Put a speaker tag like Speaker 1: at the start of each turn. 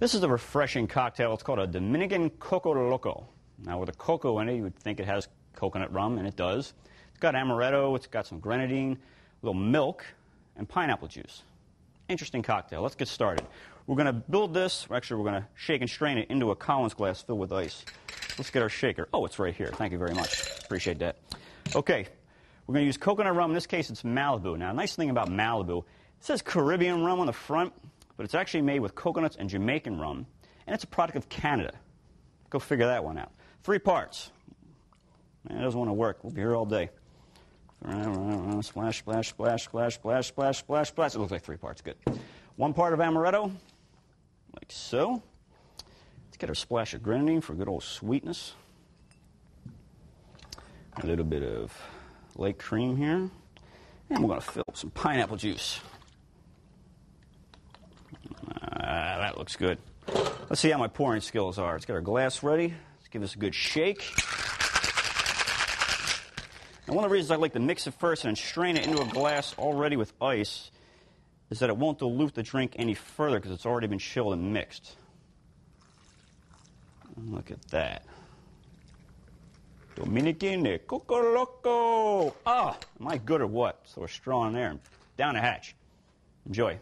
Speaker 1: This is a refreshing cocktail. It's called a Dominican Coco Loco. Now, with a cocoa in it, you would think it has coconut rum, and it does. It's got amaretto, it's got some grenadine, a little milk, and pineapple juice. Interesting cocktail. Let's get started. We're going to build this, actually, we're going to shake and strain it into a Collins glass filled with ice. Let's get our shaker. Oh, it's right here. Thank you very much. Appreciate that. Okay, we're going to use coconut rum. In this case, it's Malibu. Now, nice thing about Malibu, it says Caribbean rum on the front, but it's actually made with coconuts and Jamaican rum, and it's a product of Canada. Go figure that one out. Three parts. Man, it doesn't want to work. We'll be here all day. Splash, splash, splash, splash, splash, splash, splash, splash. It looks like three parts. Good. One part of amaretto, like so. Let's get our splash of grenadine for a good old sweetness. A little bit of lake cream here. And we're going to fill some pineapple juice. Uh, that looks good. Let's see how my pouring skills are. Let's get our glass ready. Let's give this a good shake. And one of the reasons I like to mix it first and then strain it into a glass already with ice is that it won't dilute the drink any further because it's already been chilled and mixed. Look at that. Dominican Coco Loco. Ah, am I good or what? So a straw in there. Down the hatch. Enjoy.